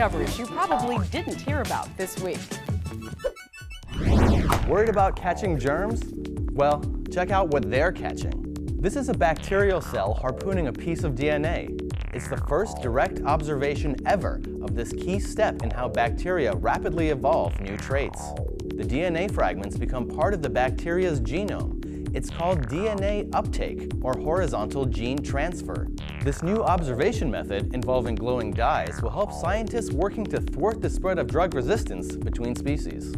discoveries you probably didn't hear about this week. Worried about catching germs? Well, check out what they're catching. This is a bacterial cell harpooning a piece of DNA. It's the first direct observation ever of this key step in how bacteria rapidly evolve new traits. The DNA fragments become part of the bacteria's genome it's called DNA uptake, or horizontal gene transfer. This new observation method involving glowing dyes will help scientists working to thwart the spread of drug resistance between species.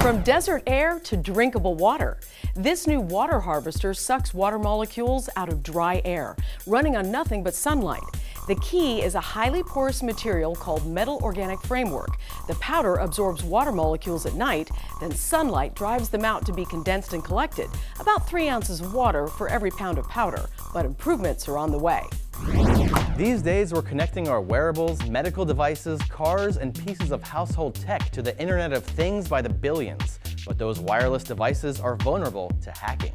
From desert air to drinkable water, this new water harvester sucks water molecules out of dry air, running on nothing but sunlight. The key is a highly porous material called metal organic framework. The powder absorbs water molecules at night, then sunlight drives them out to be condensed and collected. About three ounces of water for every pound of powder, but improvements are on the way. These days, we're connecting our wearables, medical devices, cars, and pieces of household tech to the Internet of Things by the billions. But those wireless devices are vulnerable to hacking.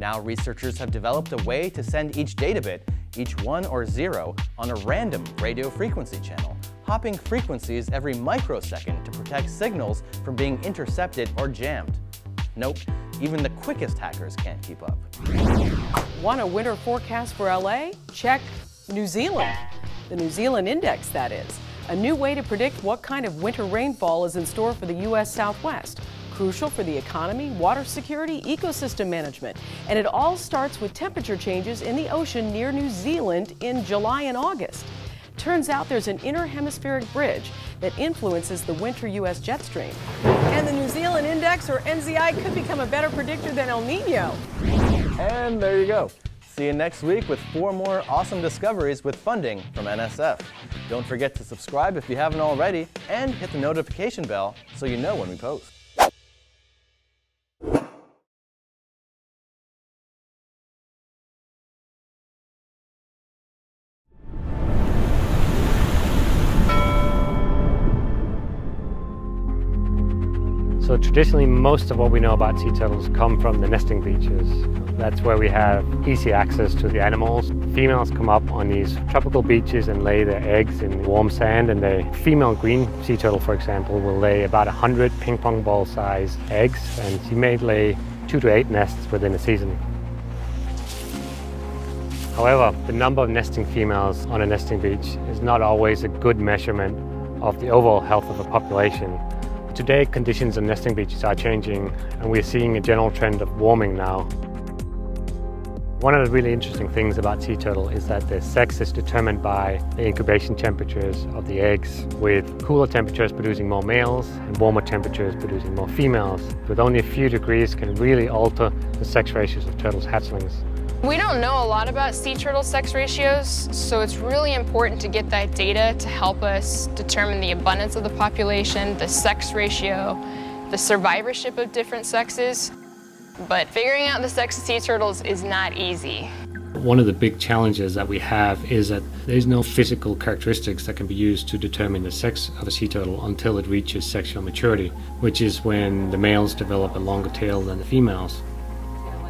Now researchers have developed a way to send each data bit each one or zero, on a random radio frequency channel, hopping frequencies every microsecond to protect signals from being intercepted or jammed. Nope, even the quickest hackers can't keep up. Want a winter forecast for LA? Check New Zealand. The New Zealand Index, that is. A new way to predict what kind of winter rainfall is in store for the U.S. Southwest crucial for the economy, water security, ecosystem management. And it all starts with temperature changes in the ocean near New Zealand in July and August. Turns out there's an interhemispheric bridge that influences the winter U.S. jet stream. And the New Zealand Index, or NZI, could become a better predictor than El Nino. And there you go. See you next week with four more awesome discoveries with funding from NSF. Don't forget to subscribe if you haven't already, and hit the notification bell so you know when we post. Traditionally, most of what we know about sea turtles come from the nesting beaches. That's where we have easy access to the animals. Females come up on these tropical beaches and lay their eggs in warm sand, and the female green sea turtle, for example, will lay about 100 ping pong ball size eggs, and she may lay two to eight nests within a season. However, the number of nesting females on a nesting beach is not always a good measurement of the overall health of a population. Today, conditions on nesting beaches are changing and we're seeing a general trend of warming now. One of the really interesting things about sea turtle is that their sex is determined by the incubation temperatures of the eggs, with cooler temperatures producing more males and warmer temperatures producing more females. With only a few degrees can really alter the sex ratios of turtles' hatchlings. We don't know a lot about sea turtle sex ratios, so it's really important to get that data to help us determine the abundance of the population, the sex ratio, the survivorship of different sexes. But figuring out the sex of sea turtles is not easy. One of the big challenges that we have is that there's no physical characteristics that can be used to determine the sex of a sea turtle until it reaches sexual maturity, which is when the males develop a longer tail than the females.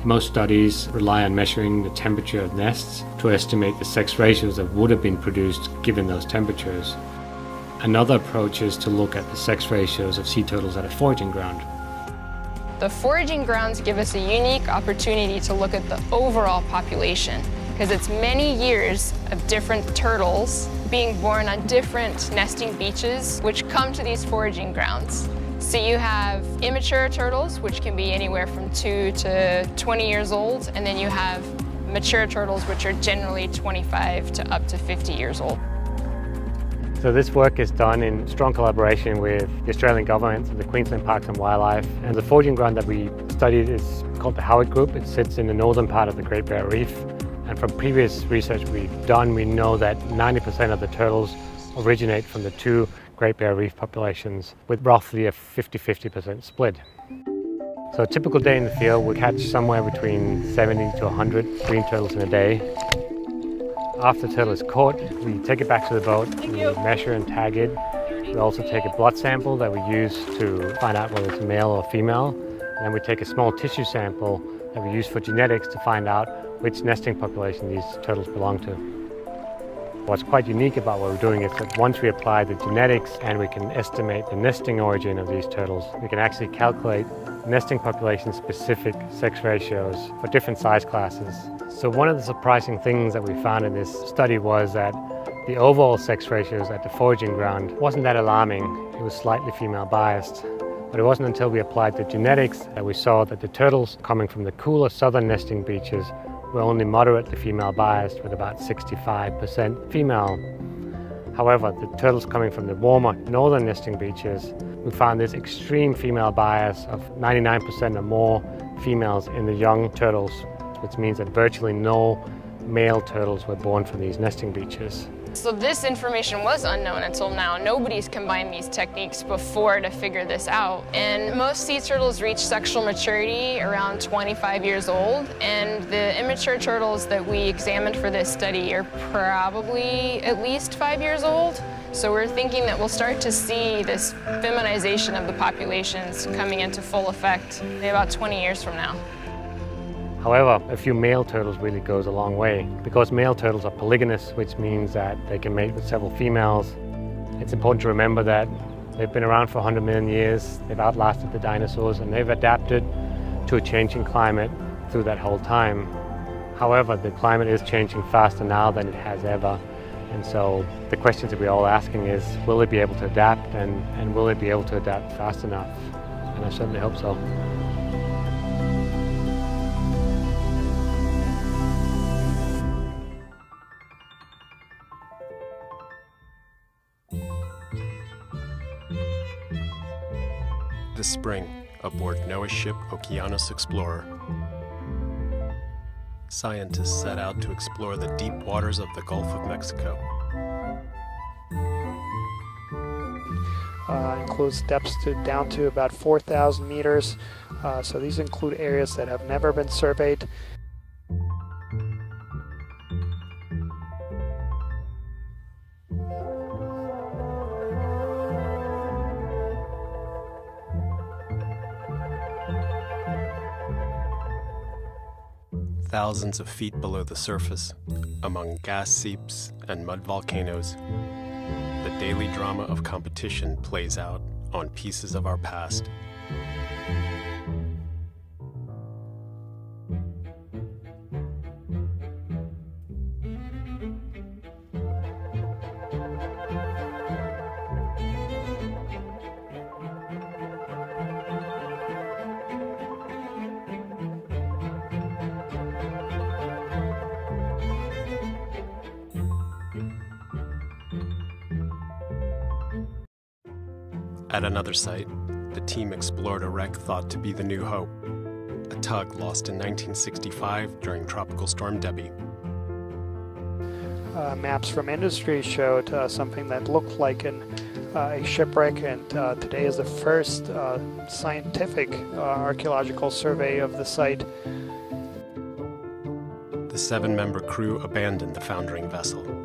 Most studies rely on measuring the temperature of nests to estimate the sex ratios that would have been produced given those temperatures. Another approach is to look at the sex ratios of sea turtles at a foraging ground. The foraging grounds give us a unique opportunity to look at the overall population because it's many years of different turtles being born on different nesting beaches which come to these foraging grounds. So you have immature turtles, which can be anywhere from 2 to 20 years old, and then you have mature turtles, which are generally 25 to up to 50 years old. So this work is done in strong collaboration with the Australian Government, the Queensland Parks and Wildlife, and the foraging ground that we studied is called the Howick Group. It sits in the northern part of the Great Barrier Reef. And from previous research we've done, we know that 90% of the turtles originate from the two Great Barrier Reef populations with roughly a 50-50% split. So a typical day in the field we catch somewhere between 70 to 100 green turtles in a day. After the turtle is caught, we take it back to the boat, we measure and tag it. We also take a blood sample that we use to find out whether it's male or female. And then we take a small tissue sample that we use for genetics to find out which nesting population these turtles belong to. What's quite unique about what we're doing is that once we apply the genetics and we can estimate the nesting origin of these turtles, we can actually calculate nesting population specific sex ratios for different size classes. So one of the surprising things that we found in this study was that the overall sex ratios at the foraging ground wasn't that alarming. It was slightly female biased. But it wasn't until we applied the genetics that we saw that the turtles coming from the cooler southern nesting beaches were only moderately female biased with about 65% female. However, the turtles coming from the warmer northern nesting beaches, we found this extreme female bias of 99% or more females in the young turtles, which means that virtually no male turtles were born from these nesting beaches. So this information was unknown until now. Nobody's combined these techniques before to figure this out. And most sea turtles reach sexual maturity around 25 years old. And the immature turtles that we examined for this study are probably at least five years old. So we're thinking that we'll start to see this feminization of the populations coming into full effect about 20 years from now. However, a few male turtles really goes a long way. Because male turtles are polygynous, which means that they can mate with several females, it's important to remember that they've been around for 100 million years, they've outlasted the dinosaurs, and they've adapted to a changing climate through that whole time. However, the climate is changing faster now than it has ever. And so the questions that we're all asking is, will it be able to adapt and, and will it be able to adapt fast enough? And I certainly hope so. This spring aboard NOAA's ship Okeanos Explorer. Scientists set out to explore the deep waters of the Gulf of Mexico. Uh, includes depths to down to about 4,000 meters. Uh, so these include areas that have never been surveyed thousands of feet below the surface, among gas seeps and mud volcanoes, the daily drama of competition plays out on pieces of our past. At another site, the team explored a wreck thought to be the New Hope, a tug lost in 1965 during Tropical Storm Debbie. Uh, maps from industry showed uh, something that looked like an, uh, a shipwreck, and uh, today is the first uh, scientific uh, archaeological survey of the site. The seven member crew abandoned the foundering vessel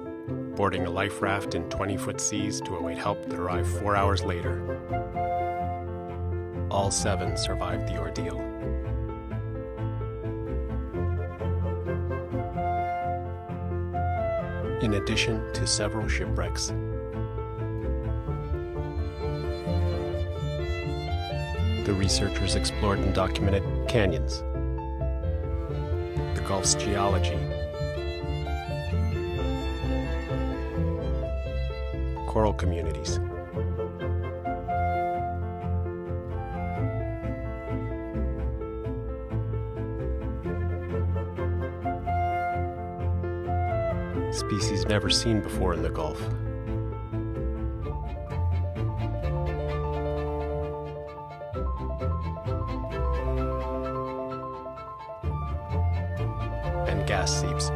boarding a life raft in 20 foot seas to await help that arrived four hours later. All seven survived the ordeal. In addition to several shipwrecks, the researchers explored and documented canyons, the Gulf's geology, coral communities. Species never seen before in the Gulf. And gas seeps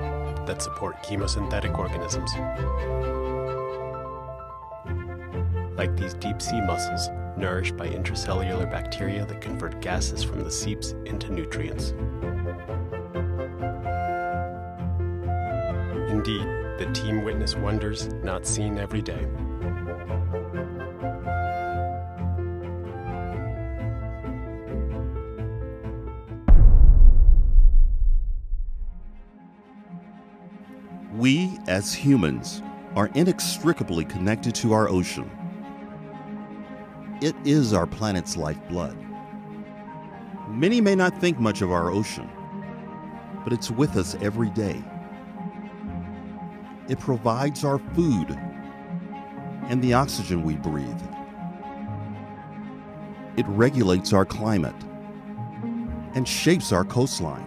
that support chemosynthetic organisms like these deep sea mussels, nourished by intracellular bacteria that convert gases from the seeps into nutrients. Indeed, the team witnessed wonders not seen every day. We, as humans, are inextricably connected to our ocean. It is our planet's lifeblood. Many may not think much of our ocean, but it's with us every day. It provides our food and the oxygen we breathe. It regulates our climate and shapes our coastline.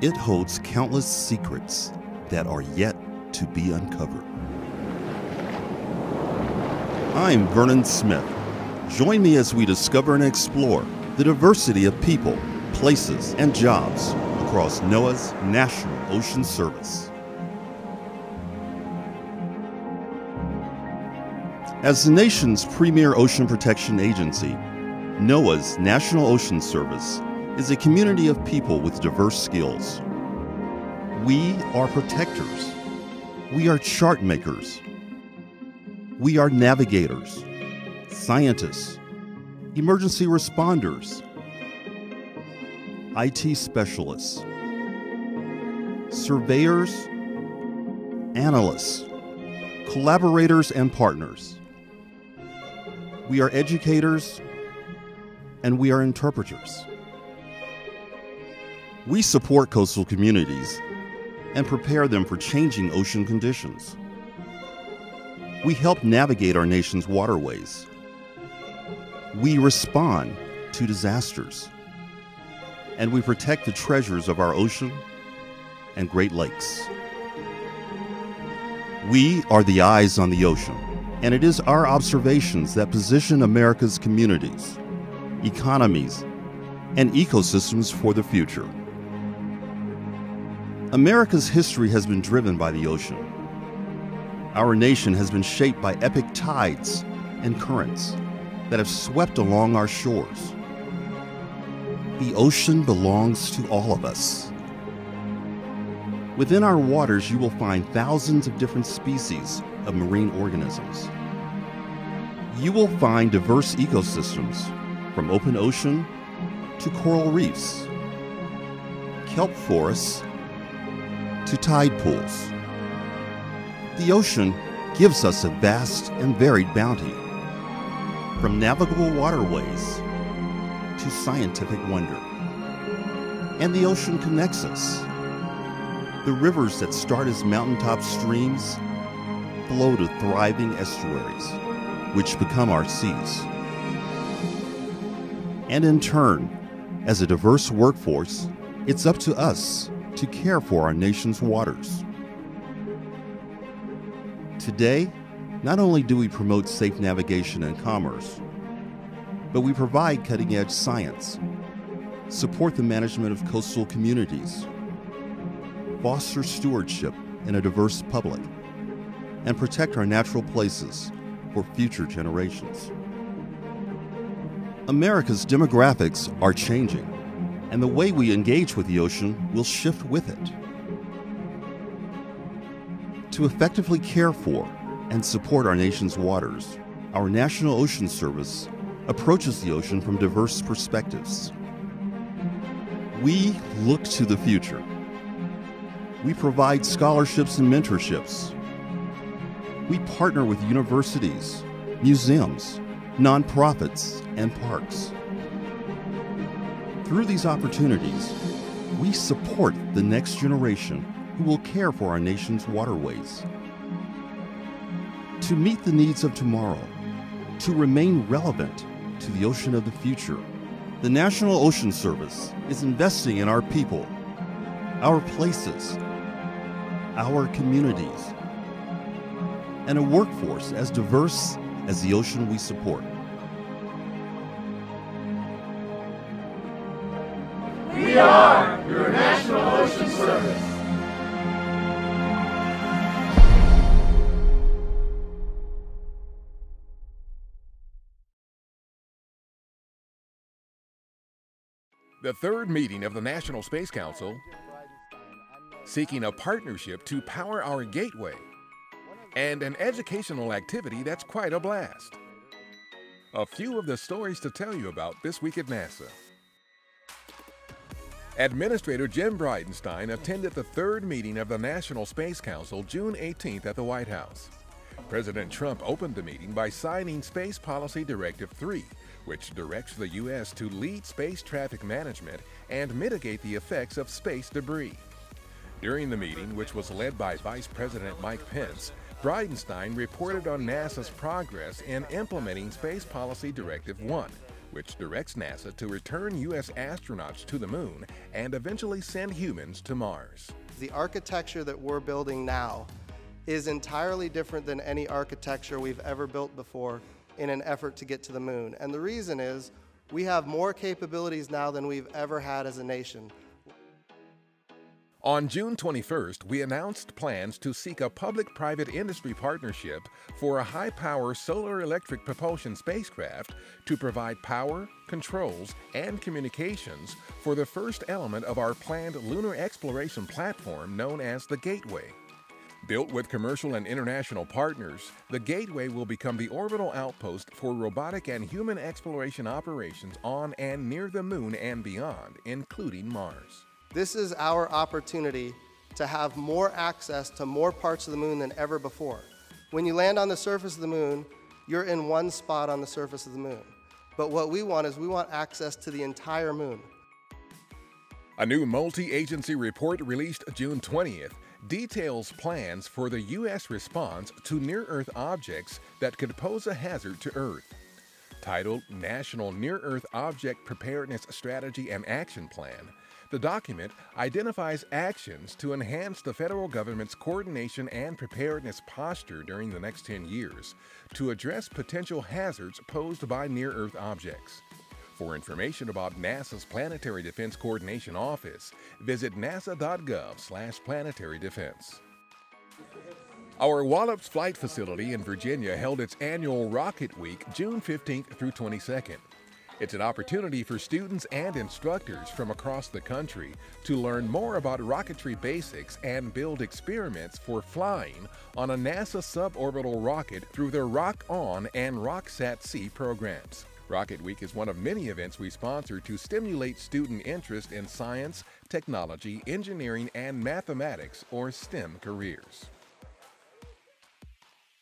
It holds countless secrets that are yet to be uncovered. I'm Vernon Smith. Join me as we discover and explore the diversity of people, places, and jobs across NOAA's National Ocean Service. As the nation's premier ocean protection agency, NOAA's National Ocean Service is a community of people with diverse skills. We are protectors. We are chart makers. We are navigators, scientists, emergency responders, IT specialists, surveyors, analysts, collaborators, and partners. We are educators and we are interpreters. We support coastal communities and prepare them for changing ocean conditions. We help navigate our nation's waterways. We respond to disasters. And we protect the treasures of our ocean and Great Lakes. We are the eyes on the ocean and it is our observations that position America's communities, economies, and ecosystems for the future. America's history has been driven by the ocean. Our nation has been shaped by epic tides and currents that have swept along our shores. The ocean belongs to all of us. Within our waters, you will find thousands of different species of marine organisms. You will find diverse ecosystems from open ocean to coral reefs, kelp forests to tide pools. The ocean gives us a vast and varied bounty, from navigable waterways to scientific wonder. And the ocean connects us. The rivers that start as mountaintop streams flow to thriving estuaries, which become our seas. And in turn, as a diverse workforce, it's up to us to care for our nation's waters. Today, not only do we promote safe navigation and commerce, but we provide cutting edge science, support the management of coastal communities, foster stewardship in a diverse public, and protect our natural places for future generations. America's demographics are changing, and the way we engage with the ocean will shift with it. To effectively care for and support our nation's waters, our National Ocean Service approaches the ocean from diverse perspectives. We look to the future. We provide scholarships and mentorships. We partner with universities, museums, nonprofits, and parks. Through these opportunities, we support the next generation who will care for our nation's waterways. To meet the needs of tomorrow, to remain relevant to the ocean of the future, the National Ocean Service is investing in our people, our places, our communities, and a workforce as diverse as the ocean we support. We are The third meeting of the National Space Council, seeking a partnership to power our gateway, and an educational activity that's quite a blast. A few of the stories to tell you about this week at NASA. Administrator Jim Bridenstine attended the third meeting of the National Space Council June 18th at the White House. President Trump opened the meeting by signing Space Policy Directive 3, which directs the U.S. to lead space traffic management and mitigate the effects of space debris. During the meeting, which was led by Vice President Mike Pence, Bridenstine reported on NASA's progress in implementing Space Policy Directive 1 which directs NASA to return U.S. astronauts to the moon and eventually send humans to Mars. The architecture that we're building now is entirely different than any architecture we've ever built before in an effort to get to the moon. And the reason is we have more capabilities now than we've ever had as a nation. On June 21st, we announced plans to seek a public private industry partnership for a high power solar electric propulsion spacecraft to provide power, controls, and communications for the first element of our planned lunar exploration platform known as the Gateway. Built with commercial and international partners, the Gateway will become the orbital outpost for robotic and human exploration operations on and near the moon and beyond, including Mars. This is our opportunity to have more access to more parts of the moon than ever before. When you land on the surface of the moon, you're in one spot on the surface of the moon. But what we want is we want access to the entire moon. A new multi-agency report released June 20th details plans for the U.S. response to near-Earth objects that could pose a hazard to Earth. Titled National Near-Earth Object Preparedness Strategy and Action Plan, the document identifies actions to enhance the federal government's coordination and preparedness posture during the next 10 years to address potential hazards posed by near Earth objects. For information about NASA's Planetary Defense Coordination Office, visit nasa.gov/slash planetary defense. Our Wallops Flight Facility in Virginia held its annual Rocket Week June 15th through 22nd. It's an opportunity for students and instructors from across the country to learn more about rocketry basics and build experiments for flying on a NASA suborbital rocket through their Rock On and RockSat-C programs. Rocket Week is one of many events we sponsor to stimulate student interest in science, technology, engineering, and mathematics, or STEM careers.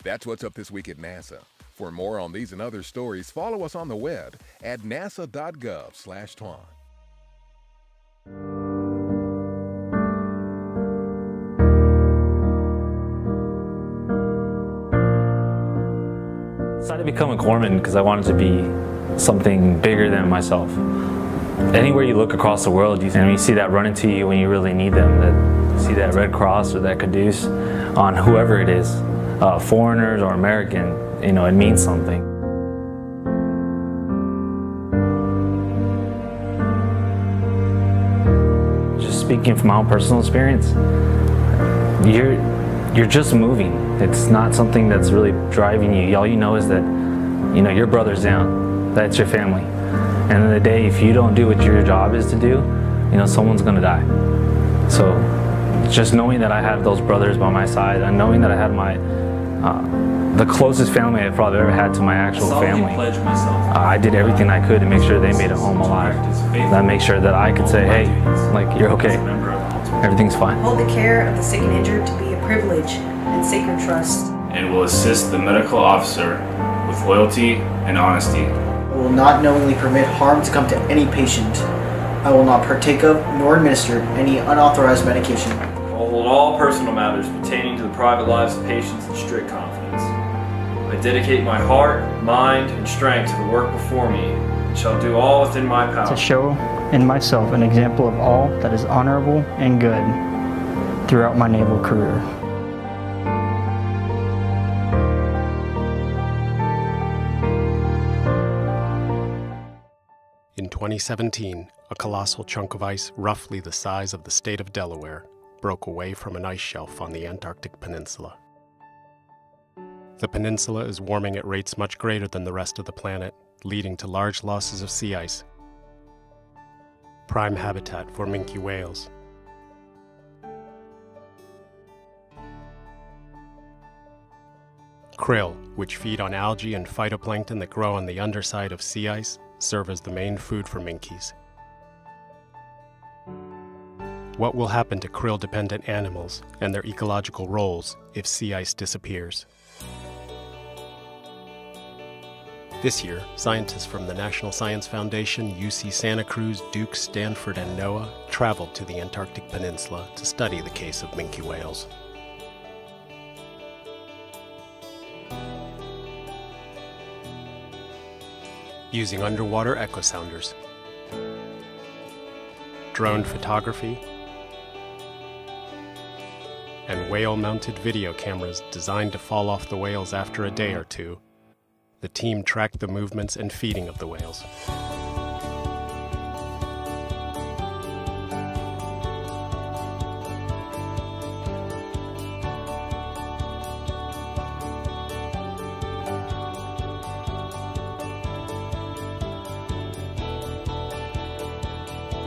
That's what's up this week at NASA. For more on these and other stories, follow us on the web at nasa.gov slash TWAN. I decided to become a corpsman because I wanted to be something bigger than myself. Anywhere you look across the world, you, you see that running to you when you really need them, that see that Red Cross or that caduceus on whoever it is, uh, foreigners or American, you know, it means something. Just speaking from my own personal experience, you're you're just moving. It's not something that's really driving you. All you know is that, you know, your brother's down. That's your family. And in the day, if you don't do what your job is to do, you know, someone's gonna die. So just knowing that I have those brothers by my side and knowing that I had my uh, the closest family I've probably ever had to my actual family. Uh, I did everything I could to make sure they made it home alive. That make sure that I could say, hey, like you're okay, everything's fine. Hold the care of the sick and injured to be a privilege and sacred trust. And will assist the medical officer with loyalty and honesty. I will not knowingly permit harm to come to any patient. I will not partake of nor administer any unauthorized medication. I will hold all personal matters pertaining to the private lives of patients in strict confidence. I dedicate my heart, mind, and strength to the work before me, and shall do all within my power. To show in myself an example of all that is honorable and good throughout my naval career. 2017, a colossal chunk of ice roughly the size of the state of Delaware broke away from an ice shelf on the Antarctic Peninsula. The peninsula is warming at rates much greater than the rest of the planet, leading to large losses of sea ice, prime habitat for minke whales. Krill, which feed on algae and phytoplankton that grow on the underside of sea ice, serve as the main food for minkies. What will happen to krill dependent animals and their ecological roles if sea ice disappears? This year, scientists from the National Science Foundation, UC Santa Cruz, Duke, Stanford, and NOAA traveled to the Antarctic Peninsula to study the case of minke whales. Using underwater echo sounders, drone photography, and whale mounted video cameras designed to fall off the whales after a day or two, the team tracked the movements and feeding of the whales.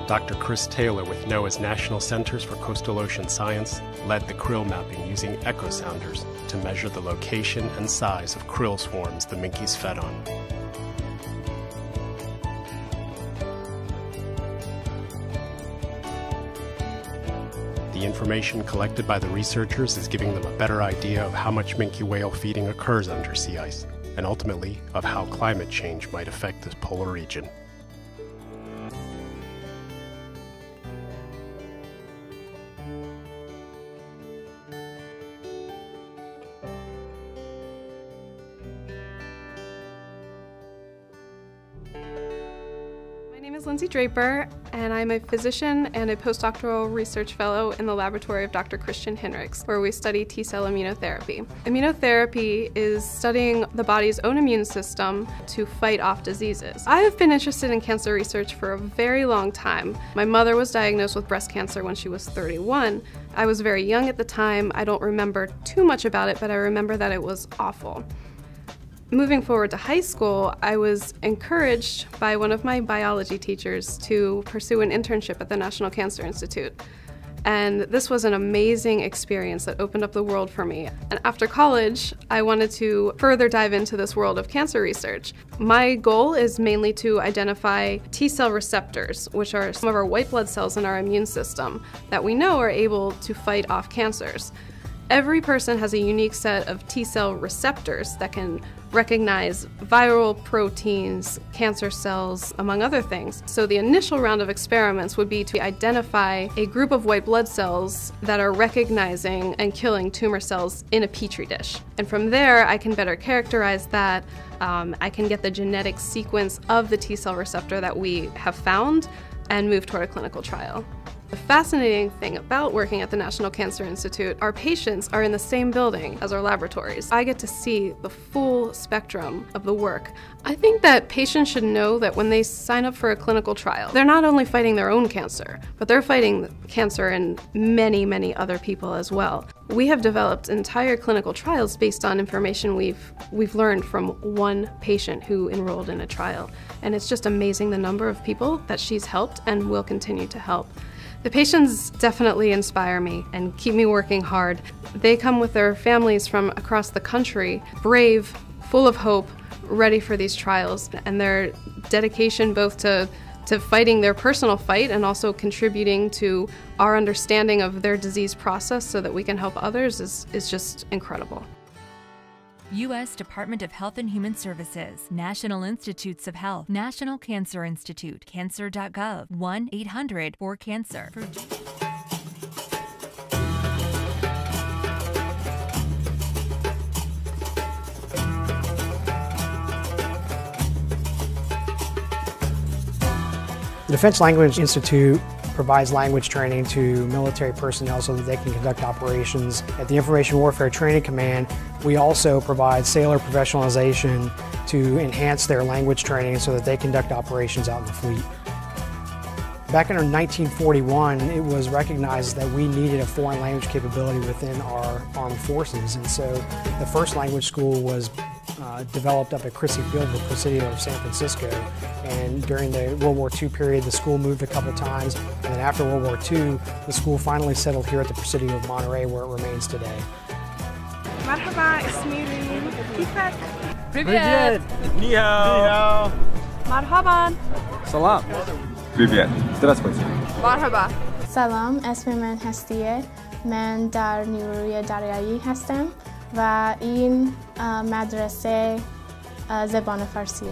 Dr. Chris Taylor with NOAA's National Centers for Coastal Ocean Science led the krill mapping using echo sounders to measure the location and size of krill swarms the minkies fed on. The information collected by the researchers is giving them a better idea of how much minke whale feeding occurs under sea ice, and ultimately of how climate change might affect this polar region. Is Lindsay Draper, and I'm a physician and a postdoctoral research fellow in the laboratory of Dr. Christian Hinrichs, where we study T cell immunotherapy. Immunotherapy is studying the body's own immune system to fight off diseases. I have been interested in cancer research for a very long time. My mother was diagnosed with breast cancer when she was 31. I was very young at the time. I don't remember too much about it, but I remember that it was awful. Moving forward to high school, I was encouraged by one of my biology teachers to pursue an internship at the National Cancer Institute. And this was an amazing experience that opened up the world for me. And after college, I wanted to further dive into this world of cancer research. My goal is mainly to identify T cell receptors, which are some of our white blood cells in our immune system that we know are able to fight off cancers. Every person has a unique set of T cell receptors that can recognize viral proteins, cancer cells, among other things. So the initial round of experiments would be to identify a group of white blood cells that are recognizing and killing tumor cells in a petri dish. And from there, I can better characterize that. Um, I can get the genetic sequence of the T cell receptor that we have found and move toward a clinical trial. The fascinating thing about working at the National Cancer Institute, our patients are in the same building as our laboratories. I get to see the full spectrum of the work. I think that patients should know that when they sign up for a clinical trial, they're not only fighting their own cancer, but they're fighting cancer in many, many other people as well. We have developed entire clinical trials based on information we've we've learned from one patient who enrolled in a trial. And it's just amazing the number of people that she's helped and will continue to help. The patients definitely inspire me and keep me working hard. They come with their families from across the country, brave, full of hope, ready for these trials, and their dedication both to to fighting their personal fight and also contributing to our understanding of their disease process so that we can help others is, is just incredible. U.S. Department of Health and Human Services, National Institutes of Health, National Cancer Institute, cancer.gov, 1 800 4 Cancer. The Defense Language Institute provides language training to military personnel so that they can conduct operations. At the Information Warfare Training Command, we also provide sailor professionalization to enhance their language training so that they conduct operations out in the fleet. Back in 1941, it was recognized that we needed a foreign language capability within our armed forces, and so the first language school was uh, developed up at Crissy Field the Presidio of San Francisco. And during the World War II period, the school moved a couple times. And then after World War II, the school finally settled here at the Presidio of Monterey, where it remains today. Marhaba, Ismiri, Kifak. Привет. Ni hao. Marhaban. Salam. Привет. Здравствуйте. مرحبا سلام اسم من هستیه من در نیروی دریایی هستم و این مدرسه زبان فارسیه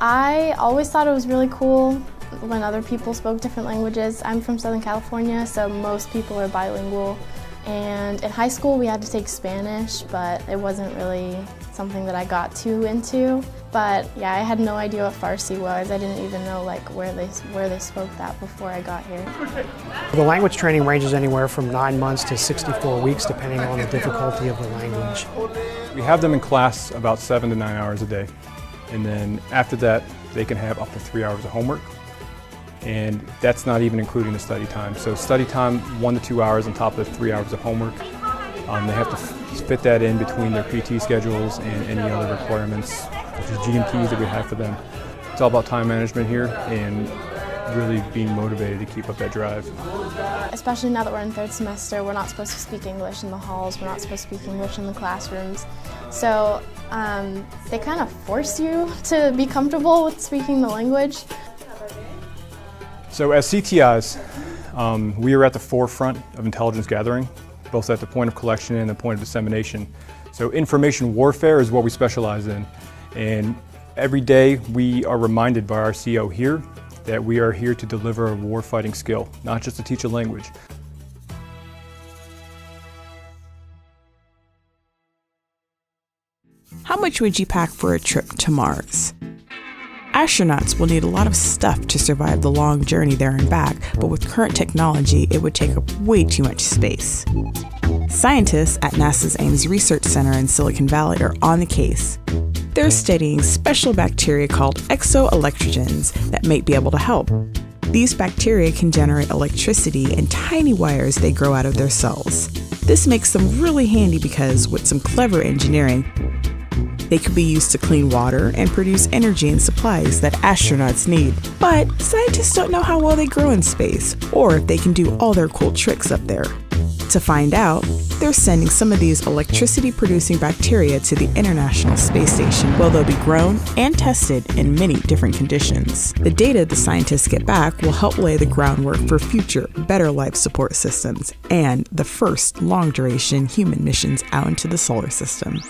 I always thought it was really cool when other people spoke different languages. I'm from Southern California, so most people are bilingual. And in high school, we had to take Spanish, but it wasn't really something that I got too into. But yeah, I had no idea what Farsi was. I didn't even know like where they where they spoke that before I got here. The language training ranges anywhere from nine months to 64 weeks, depending on the difficulty of the language. We have them in class about seven to nine hours a day. And then after that, they can have up to three hours of homework. And that's not even including the study time. So study time, one to two hours on top of the three hours of homework. Um, they have to fit that in between their PT schedules and any other requirements, which is GMPs that we have for them. It's all about time management here and really being motivated to keep up that drive. Especially now that we're in third semester, we're not supposed to speak English in the halls, we're not supposed to speak English in the classrooms. So um, they kind of force you to be comfortable with speaking the language. So as CTIs, um, we are at the forefront of intelligence gathering, both at the point of collection and the point of dissemination. So information warfare is what we specialize in. And every day we are reminded by our CO here that we are here to deliver a war-fighting skill, not just to teach a language. How much would you pack for a trip to Mars? Astronauts will need a lot of stuff to survive the long journey there and back, but with current technology, it would take up way too much space. Scientists at NASA's Ames Research Center in Silicon Valley are on the case. They're studying special bacteria called exoelectrogens that might be able to help. These bacteria can generate electricity in tiny wires they grow out of their cells. This makes them really handy because, with some clever engineering, they could be used to clean water and produce energy and supplies that astronauts need. But scientists don't know how well they grow in space, or if they can do all their cool tricks up there. To find out, they're sending some of these electricity producing bacteria to the International Space Station where they'll be grown and tested in many different conditions. The data the scientists get back will help lay the groundwork for future, better life support systems and the first long duration human missions out into the solar system.